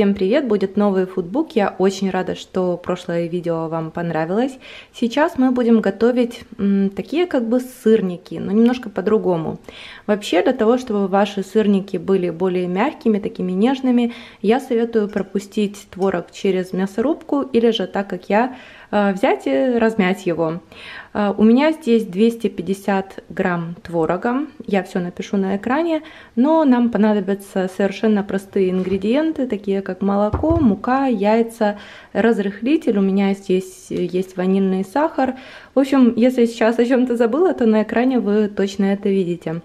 Всем привет! Будет новый фудбук. Я очень рада, что прошлое видео вам понравилось. Сейчас мы будем готовить такие как бы сырники, но немножко по-другому. Вообще, для того, чтобы ваши сырники были более мягкими, такими нежными, я советую пропустить творог через мясорубку или же так, как я, взять и размять его. Э, у меня здесь 250 грамм творога, я все напишу на экране, но нам понадобятся совершенно простые ингредиенты, такие как молоко, мука, яйца, разрыхлитель, у меня здесь есть ванильный сахар. В общем, если сейчас о чем-то забыла, то на экране вы точно это видите.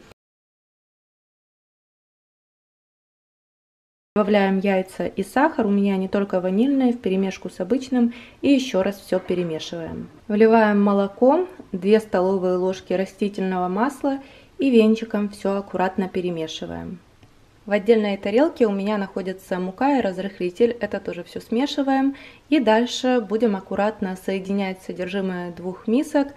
Добавляем яйца и сахар, у меня не только ванильные, в перемешку с обычным, и еще раз все перемешиваем. Вливаем молоко, 2 столовые ложки растительного масла и венчиком все аккуратно перемешиваем. В отдельной тарелке у меня находится мука и разрыхлитель, это тоже все смешиваем. И дальше будем аккуратно соединять содержимое двух мисок,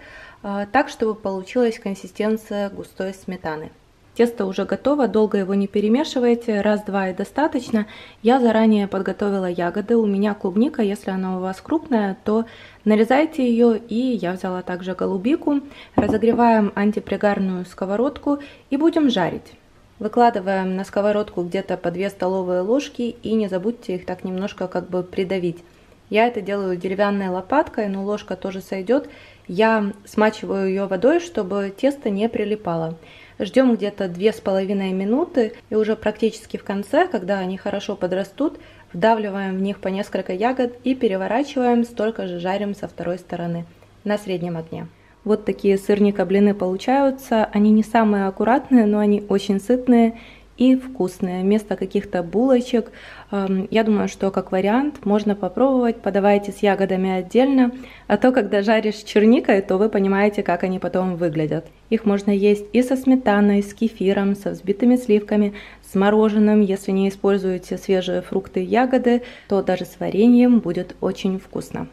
а, так, чтобы получилась консистенция густой сметаны. Тесто уже готово, долго его не перемешивайте, раз-два и достаточно. Я заранее подготовила ягоды, у меня клубника, если она у вас крупная, то нарезайте ее. И я взяла также голубику. Разогреваем антипригарную сковородку и будем жарить. Выкладываем на сковородку где-то по 2 столовые ложки и не забудьте их так немножко как бы придавить. Я это делаю деревянной лопаткой, но ложка тоже сойдет. Я смачиваю ее водой, чтобы тесто не прилипало. Ждем где-то 2,5 минуты и уже практически в конце, когда они хорошо подрастут, вдавливаем в них по несколько ягод и переворачиваем, столько же жарим со второй стороны на среднем огне. Вот такие сырника-блины получаются. Они не самые аккуратные, но они очень сытные и вкусные. Вместо каких-то булочек, эм, я думаю, что как вариант можно попробовать. Подавайте с ягодами отдельно, а то, когда жаришь черникой, то вы понимаете, как они потом выглядят. Их можно есть и со сметаной, с кефиром, со взбитыми сливками, с мороженым. Если не используете свежие фрукты и ягоды, то даже с вареньем будет очень вкусно.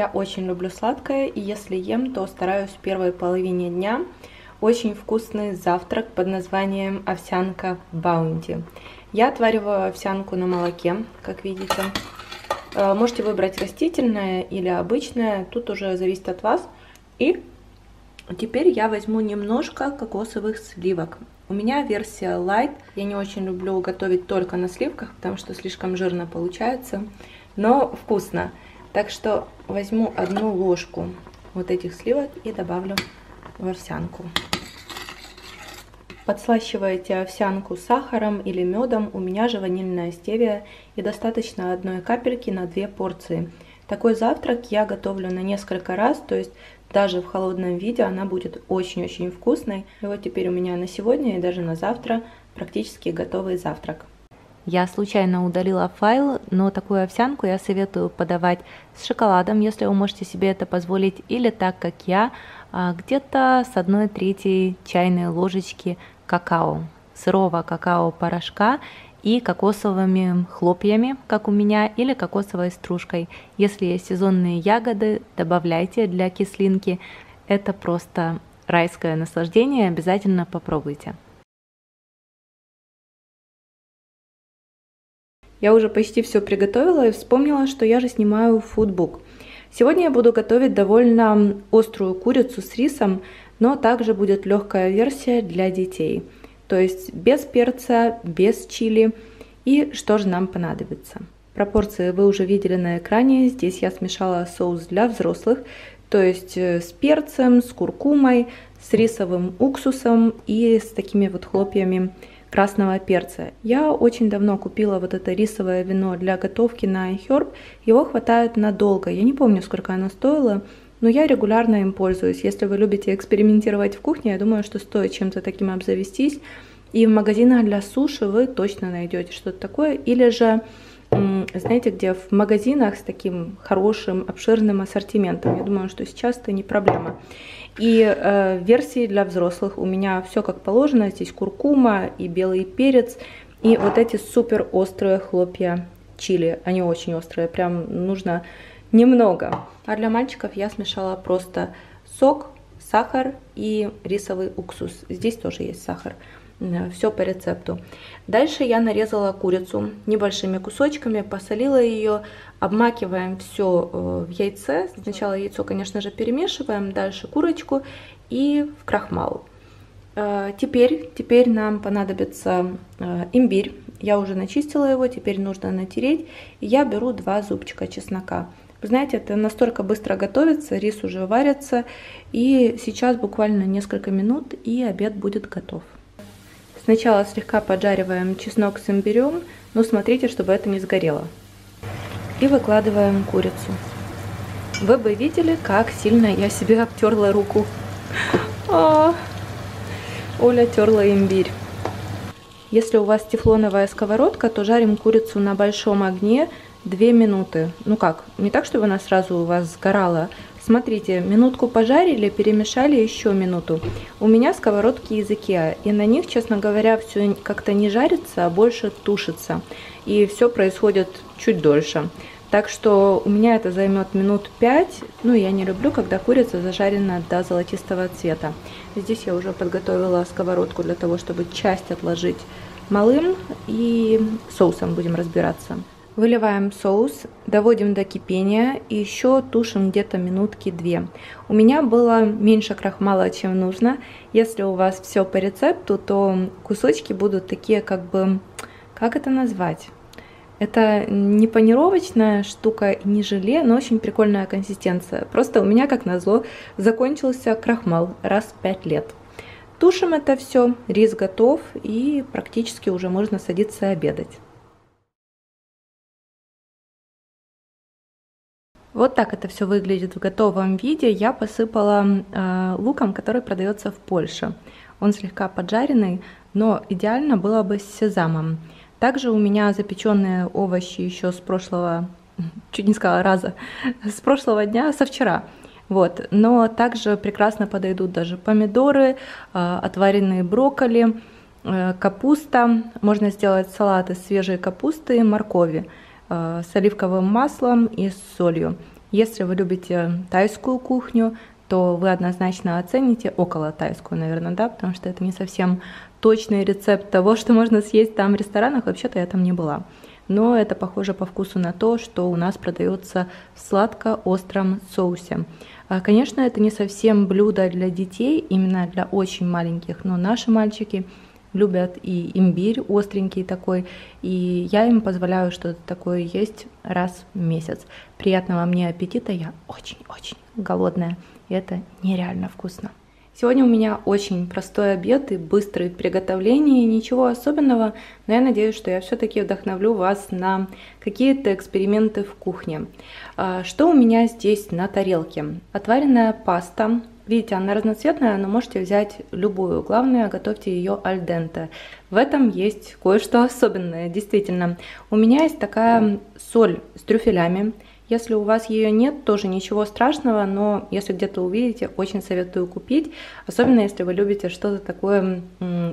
Я очень люблю сладкое, и если ем, то стараюсь в первой половине дня. Очень вкусный завтрак под названием овсянка баунти. Я отвариваю овсянку на молоке, как видите. Э, можете выбрать растительное или обычное, тут уже зависит от вас. И теперь я возьму немножко кокосовых сливок. У меня версия light. Я не очень люблю готовить только на сливках, потому что слишком жирно получается, но вкусно. Так что возьму одну ложку вот этих сливок и добавлю в овсянку. Подслащиваете овсянку сахаром или медом, у меня же ванильная стевия и достаточно одной капельки на две порции. Такой завтрак я готовлю на несколько раз, то есть даже в холодном виде она будет очень-очень вкусной. И вот теперь у меня на сегодня и даже на завтра практически готовый завтрак. Я случайно удалила файл, но такую овсянку я советую подавать с шоколадом, если вы можете себе это позволить, или так, как я, а, где-то с одной третьей чайной ложечки какао, сырого какао-порошка и кокосовыми хлопьями, как у меня, или кокосовой стружкой. Если есть сезонные ягоды, добавляйте для кислинки. Это просто райское наслаждение, обязательно попробуйте. Я уже почти все приготовила и вспомнила, что я же снимаю фудбук. Сегодня я буду готовить довольно острую курицу с рисом, но также будет легкая версия для детей. То есть без перца, без чили. И что же нам понадобится? Пропорции вы уже видели на экране. Здесь я смешала соус для взрослых, то есть э, с перцем, с куркумой, с рисовым уксусом и с такими вот хлопьями красного перца. Я очень давно купила вот это рисовое вино для готовки на iHerb. Его хватает надолго. Я не помню, сколько оно стоило, но я регулярно им пользуюсь. Если вы любите экспериментировать в кухне, я думаю, что стоит чем-то таким обзавестись. И в магазинах для суши вы точно найдете что-то такое. Или же, знаете, где в магазинах с таким хорошим, обширным ассортиментом. Я думаю, что сейчас это не проблема. И э, версии для взрослых у меня все как положено. Здесь куркума и белый перец. И вот эти супер острые хлопья чили. Они очень острые, прям нужно немного. А для мальчиков я смешала просто сок, сахар и рисовый уксус. Здесь тоже есть сахар. Все по рецепту. Дальше я нарезала курицу небольшими кусочками, посолила ее, обмакиваем все э, в яйце. Сначала яйцо, конечно же, перемешиваем, дальше курочку и в крахмал. Э, теперь, теперь нам понадобится э, имбирь. Я уже начистила его, теперь нужно натереть. я беру два зубчика чеснока. Вы знаете, это настолько быстро готовится, рис уже варится. И сейчас буквально несколько минут, и обед будет готов. Сначала слегка поджариваем чеснок с имбирем, но смотрите, чтобы это не сгорело. И выкладываем курицу. Вы бы видели, как сильно я себе обтерла руку. А, Оля терла имбирь. Если у вас тефлоновая сковородка, то жарим курицу на большом огне 2 минуты. Ну как, не так, чтобы она сразу у вас сгорала. Смотрите, минутку пожарили, перемешали еще минуту. У меня сковородки из Икеа, и на них, честно говоря, все как-то не жарится, а больше тушится. И все происходит чуть дольше. Так что у меня это займет минут 5. Ну, я не люблю, когда курица зажарена до золотистого цвета. Здесь я уже подготовила сковородку для того, чтобы часть отложить малым. И соусом будем разбираться. Выливаем соус, доводим до кипения и еще тушим где-то минутки две. У меня было меньше крахмала, чем нужно. Если у вас все по рецепту, то кусочки будут такие как бы, как это назвать? Это не панировочная штука не желе, но очень прикольная консистенция. Просто у меня, как назло, закончился крахмал раз в 5 лет. Тушим это все, рис готов и практически уже можно садиться обедать. Вот так это все выглядит в готовом виде. Я посыпала э, луком, который продается в Польше. Он слегка поджаренный, но идеально было бы с сезамом. Также у меня запеченные овощи еще с прошлого, чуть не сказала раза, с прошлого дня, со вчера. Вот. Но также прекрасно подойдут даже помидоры, э, отваренные брокколи, э, капуста. Можно сделать салат из свежей капусты и моркови с оливковым маслом и с солью. Если вы любите тайскую кухню, то вы однозначно оцените около тайскую, наверное, да, потому что это не совсем точный рецепт того, что можно съесть там в ресторанах. Вообще-то я там не была. Но это похоже по вкусу на то, что у нас продается в сладко-остром соусе. А, конечно, это не совсем блюдо для детей, именно для очень маленьких, но наши мальчики любят и имбирь остренький такой, и я им позволяю что-то такое есть раз в месяц. Приятного мне аппетита, я очень-очень голодная, и это нереально вкусно. Сегодня у меня очень простой обед и быстрый в приготовлении, ничего особенного, но я надеюсь, что я все-таки вдохновлю вас на какие-то эксперименты в кухне. А, что у меня здесь на тарелке? Отваренная паста, Видите, она разноцветная, но можете взять любую. Главное, готовьте ее аль денте. В этом есть кое-что особенное, действительно. У меня есть такая соль с трюфелями. Если у вас ее нет, тоже ничего страшного, но если где-то увидите, очень советую купить. Особенно если вы любите что-то такое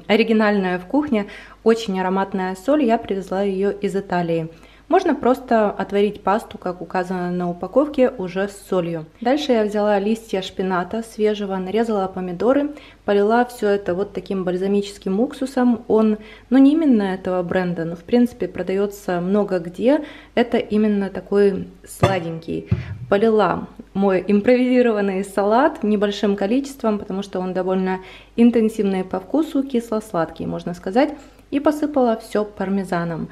оригинальное в кухне. Очень ароматная соль, я привезла ее из Италии. Можно просто отварить пасту, как указано на упаковке, уже с солью. Дальше я взяла листья шпината свежего, нарезала помидоры, полила все это вот таким бальзамическим уксусом. Он, ну не именно этого бренда, но в принципе продается много где. Это именно такой сладенький. Полила мой импровизированный салат небольшим количеством, потому что он довольно интенсивный по вкусу, кисло-сладкий, можно сказать. И посыпала все пармезаном.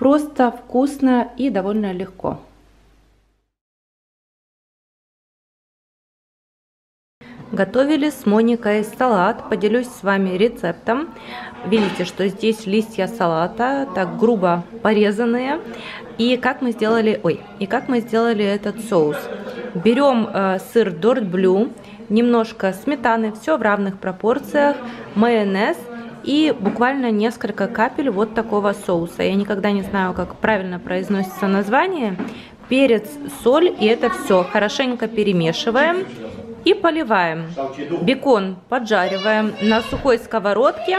Просто, вкусно и довольно легко. Готовили с Моникой салат. Поделюсь с вами рецептом. Видите, что здесь листья салата, так грубо порезанные. И как мы сделали, ой, и как мы сделали этот соус. Берем э, сыр Дорт Блю, немножко сметаны, все в равных пропорциях, майонез и буквально несколько капель вот такого соуса. Я никогда не знаю, как правильно произносится название. Перец, соль и это все хорошенько перемешиваем и поливаем. Бекон поджариваем на сухой сковородке.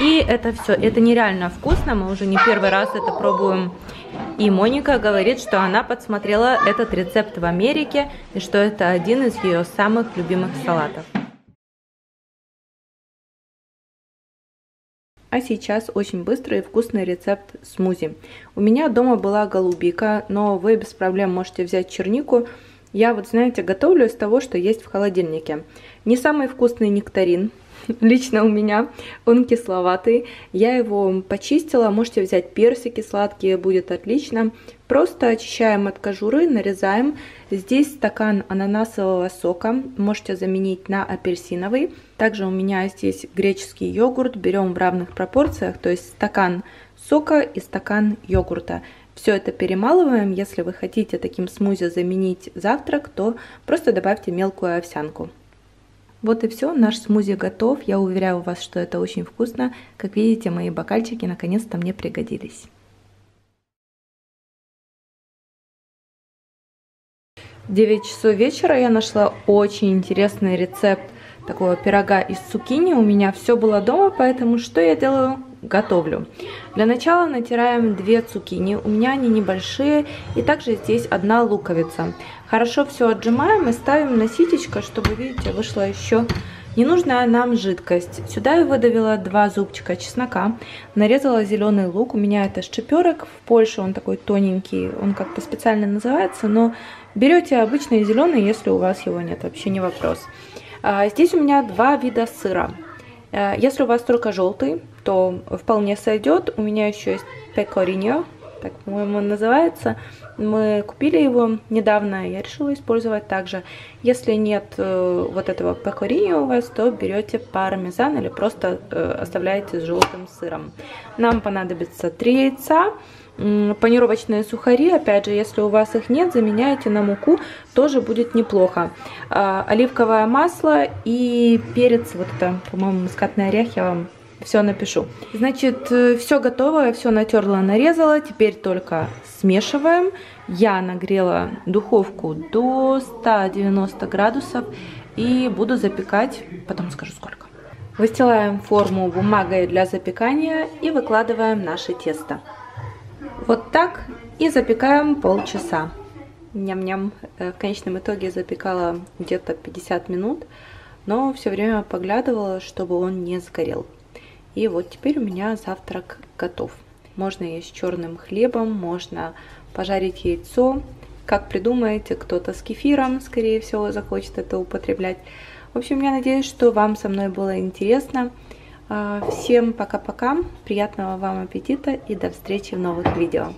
И это все, это нереально вкусно, мы уже не первый раз это пробуем. И Моника говорит, что она подсмотрела этот рецепт в Америке и что это один из ее самых любимых салатов. А сейчас очень быстрый и вкусный рецепт смузи. У меня дома была голубика, но вы без проблем можете взять чернику. Я вот, знаете, готовлю из того, что есть в холодильнике. Не самый вкусный нектарин, лично у меня. Он кисловатый. Я его почистила. Можете взять персики сладкие, будет отлично. Просто очищаем от кожуры, нарезаем. Здесь стакан ананасового сока. Можете заменить на апельсиновый. Также у меня здесь греческий йогурт. Берем в равных пропорциях. То есть стакан сока и стакан йогурта. Все это перемалываем. Если вы хотите таким смузи заменить завтрак, то просто добавьте мелкую овсянку. Вот и все, наш смузи готов. Я уверяю вас, что это очень вкусно. Как видите, мои бокальчики наконец-то мне пригодились. 9 часов вечера я нашла очень интересный рецепт такого пирога из цукини. У меня все было дома, поэтому что я делаю? готовлю. Для начала натираем 2 цукини, у меня они небольшие, и также здесь одна луковица. Хорошо все отжимаем и ставим на ситечко, чтобы, видите, вышла еще ненужная нам жидкость. Сюда я выдавила 2 зубчика чеснока, нарезала зеленый лук, у меня это шчеперок, в Польше он такой тоненький, он как-то специально называется, но берете обычный зеленый, если у вас его нет, вообще не вопрос. А, здесь у меня два вида сыра. Э, если у вас только желтый, то вполне сойдет. У меня еще есть пекориньо, так, по-моему, называется. Мы купили его недавно, я решила использовать также. Если нет э, вот этого пекориньо у вас, то берете пармезан или просто э, оставляете с желтым сыром. Нам понадобится 3 яйца, Панировочные сухари, опять же, если у вас их нет, заменяйте на муку, тоже будет неплохо. А, оливковое масло и перец, вот это, по-моему, мускатный орех, я вам все напишу. Значит, э, все готово, все натерла, нарезала, теперь только смешиваем. Я нагрела духовку до 190 градусов и буду запекать, потом скажу сколько. Выстилаем форму бумагой для запекания и выкладываем наше тесто. Вот так и запекаем полчаса. Ням-ням. Э, в конечном итоге запекала где-то 50 минут, но все время поглядывала, чтобы он не сгорел. И вот теперь у меня завтрак готов. Можно есть черным хлебом, можно пожарить яйцо. Как придумаете, кто-то с кефиром, скорее всего, захочет это употреблять. В общем, я надеюсь, что вам со мной было интересно. А, всем пока-пока, приятного вам аппетита и до встречи в новых видео.